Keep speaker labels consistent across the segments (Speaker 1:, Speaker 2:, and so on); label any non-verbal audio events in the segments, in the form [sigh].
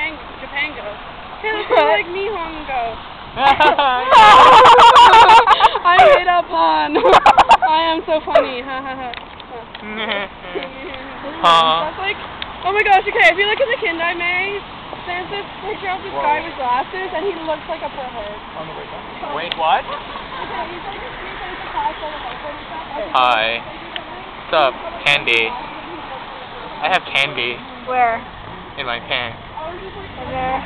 Speaker 1: Japan Japan go. Hey, let's do like Nihongo. [laughs] I made up pun. [laughs] I am so funny. Ha ha ha. [laughs]
Speaker 2: Huh.
Speaker 1: That's like, oh my gosh. Okay, if you look at the kind I made, there's this picture of this guy with glasses, and he looks like a pervert.
Speaker 2: Wait, what?
Speaker 1: Okay, he's like this weird, like, a class full of open stuff.
Speaker 2: Hi. What's up? Candy. I have candy
Speaker 3: Where?
Speaker 2: in my pants.
Speaker 3: There.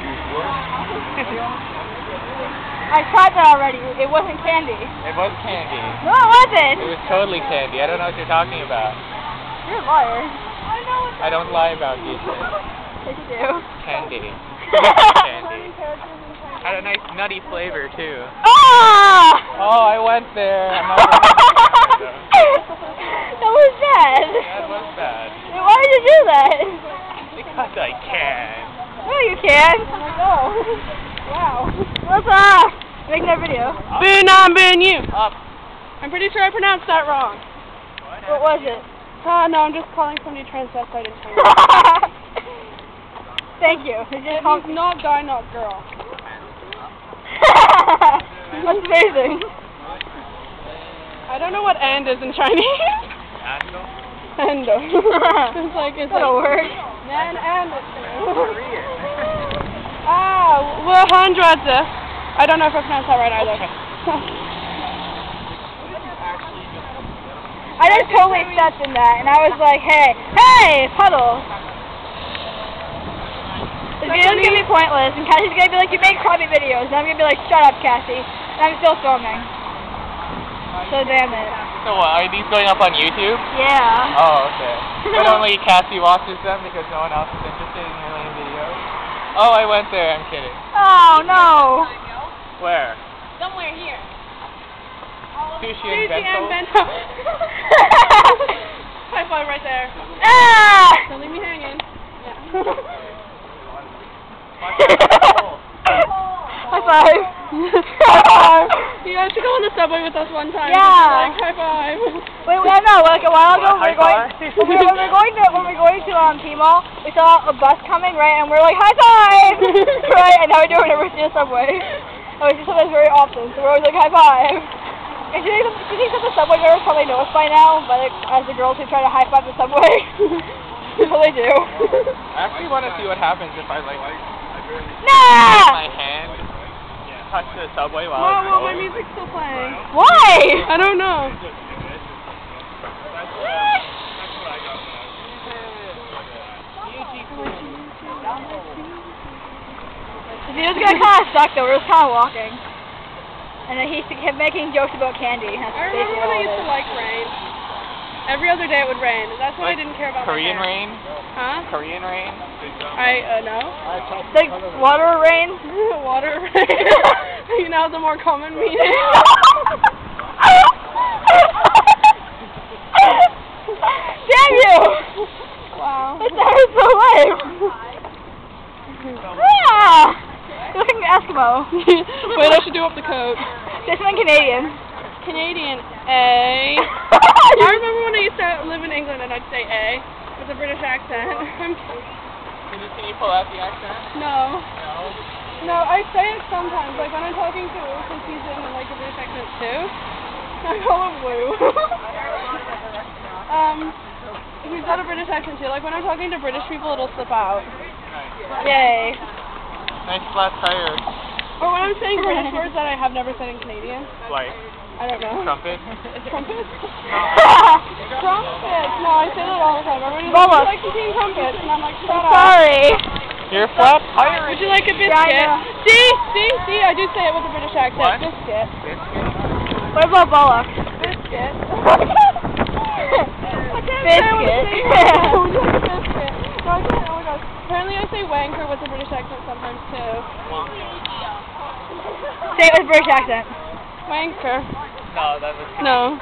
Speaker 3: I tried that already. It wasn't candy.
Speaker 2: It was candy.
Speaker 3: No, it wasn't.
Speaker 2: It was totally candy. I don't know what you're talking about.
Speaker 3: You're a liar.
Speaker 2: I know. I don't lie about these things. [laughs]
Speaker 3: Yes, you do.
Speaker 2: Candy. [laughs] candy. Had a nice nutty flavor too.
Speaker 3: Ah!
Speaker 2: Oh, I went there. [laughs] I'm not gonna-
Speaker 3: that was bad.
Speaker 2: that was bad.
Speaker 3: Why did you do that?
Speaker 2: Because I can.
Speaker 3: No, you can't. No. Wow. What's up? Making that video.
Speaker 1: Boo non boo you.
Speaker 2: Up.
Speaker 1: I'm pretty sure I pronounced that wrong.
Speaker 3: What was it?
Speaker 1: Ah, no, I'm just calling somebody transvestite in China. [laughs]
Speaker 3: Thank you. You
Speaker 1: It
Speaker 3: just called
Speaker 1: means not guy, not girl. [laughs]
Speaker 3: That's amazing.
Speaker 1: I don't know what and is in Chinese. Endo. [laughs] it's like it's
Speaker 3: That'll
Speaker 1: like
Speaker 3: work.
Speaker 1: man and ah, we're hundreds. I don't know if I pronounced that right either. [laughs]
Speaker 3: I just totally stepped in that, and I was like, hey, hey, puddle. This video's gonna be pointless, and Cassie's gonna be like, you make crummy videos, and I'm gonna be like, shut up, Cassie. And I'm still filming. So damn it.
Speaker 2: So what, are these going up on YouTube?
Speaker 3: Yeah.
Speaker 2: Oh, okay. [laughs] But only Cassie watches them because no one else is interested in her own videos? Oh, I went there. I'm kidding.
Speaker 3: Oh, no.
Speaker 2: Where?
Speaker 1: Somewhere here.
Speaker 2: Sushi and
Speaker 1: Sushi and
Speaker 2: bento?
Speaker 1: bento. [laughs] High five right there.
Speaker 3: ah!
Speaker 1: Don't leave me hanging. Yeah.
Speaker 3: High five. High [laughs] five.
Speaker 1: You guys should go on the subway with us one time.
Speaker 3: Yeah.
Speaker 1: Like, high five.
Speaker 3: Wait, wait, no, like a while ago, we
Speaker 2: High
Speaker 3: were going, [laughs] when we were, when we were going to, when we were going to, um, P-Mall, we saw a bus coming, right, and we were like, high five! right, and now we do it whenever we see a subway. And we do something very often, so we're always like, high five! And do you think, do you think that the subway drivers probably know us by now, but like, as the girls who try to high five the subway? well, [laughs] they do.
Speaker 2: I actually want to see what happens if I like
Speaker 3: nah!
Speaker 2: my hand touch the subway while it's
Speaker 1: well, my
Speaker 2: going.
Speaker 1: music's still playing.
Speaker 3: Why?
Speaker 1: I don't know.
Speaker 3: The video's gonna kind of suck though, we're just kind of walking. And then he kept making jokes about candy. That's
Speaker 1: I remember when I used to like rain. Every other day it would rain. That's when I didn't care about
Speaker 2: Korean
Speaker 1: my hair.
Speaker 2: rain?
Speaker 1: Huh?
Speaker 2: Korean rain?
Speaker 1: I, uh, no.
Speaker 3: Like water rain. [laughs]
Speaker 1: Water rain. [laughs] [laughs] you know the more common meaning.
Speaker 3: Damn you!
Speaker 1: wow.
Speaker 3: That sounded so lame. ah! You're looking Eskimo. [laughs]
Speaker 1: Wait, I should do up the coat.
Speaker 3: This one Canadian.
Speaker 1: Canadian A. [laughs] I remember when I used to live in England and I'd say A with a British accent.
Speaker 2: Can you, can you pull out the accent?
Speaker 1: no.
Speaker 2: No.
Speaker 1: No, I say it sometimes. Like when I'm talking to Ulf, since he's in like a British accent too. I call him Woo. um, he's got a British accent too. Like when I'm talking to British people, it'll slip out.
Speaker 2: Nice.
Speaker 3: Yay.
Speaker 2: Nice flat tire.
Speaker 1: Or when I'm saying [laughs] British words that I have never said in Canadian.
Speaker 2: Like
Speaker 1: I don't know.
Speaker 2: trumpet. [laughs]
Speaker 1: Trumpet? Trumpet. No, I say that all the time. Everybody's like,
Speaker 3: Mama.
Speaker 1: would you like to sing trumpets? And I'm like, shut up.
Speaker 3: Sorry.
Speaker 2: You're flat tire.
Speaker 1: Would you like a biscuit?
Speaker 3: Yeah, I.
Speaker 1: See? See? See? I do say it with a British accent.
Speaker 2: What?
Speaker 1: Biscuit.
Speaker 3: What about Bollock?
Speaker 1: Biscuit. [laughs] I can't
Speaker 3: Biscuit.
Speaker 1: say it with a biscuit. Would you like a biscuit? No, I can't. Oh my gosh. Apparently I say wanker with a British accent sometimes too.
Speaker 3: Say it with British accent.
Speaker 1: Wanker.
Speaker 2: No, that was.
Speaker 1: No.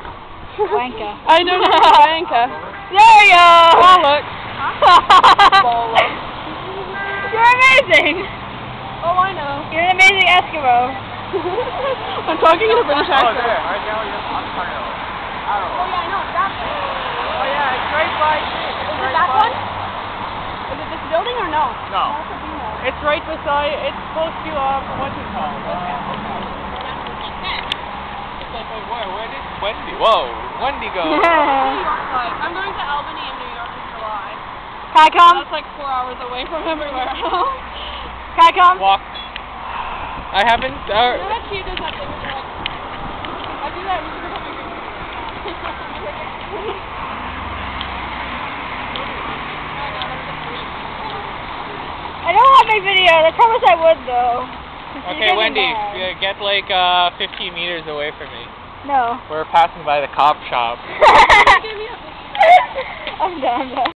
Speaker 3: Wanka.
Speaker 1: I don't know wanker.
Speaker 3: There you go!
Speaker 1: Bollock.
Speaker 3: You're amazing!
Speaker 1: Oh, I know.
Speaker 3: You're an amazing Eskimo. [laughs]
Speaker 1: I'm talking in a British
Speaker 2: Oh,
Speaker 1: accent.
Speaker 2: there. Right now you're Ontario.
Speaker 1: Oh yeah, I know. That
Speaker 2: Oh yeah, it's right by. Is
Speaker 1: Is it that one? Is it this building or no?
Speaker 2: No. It's right beside. It's close to um. What's it called? Uh, it's like uh, where? Where did Wendy? Whoa, Wendy go?
Speaker 1: New York flight. I'm going to Albany in New York in July.
Speaker 3: Can I come?
Speaker 1: That's like four hours away from everywhere else.
Speaker 3: Can I come?
Speaker 2: Walk. I haven't.
Speaker 1: You know
Speaker 2: Uh,
Speaker 1: that she does that thing where they're like, I do that. You should become a good
Speaker 3: I don't my video. I would though.
Speaker 2: Okay, Wendy, get like uh 15 meters away from me.
Speaker 3: No.
Speaker 2: We're passing by the cop shop.
Speaker 1: Give me a
Speaker 3: I'm done. I'm done.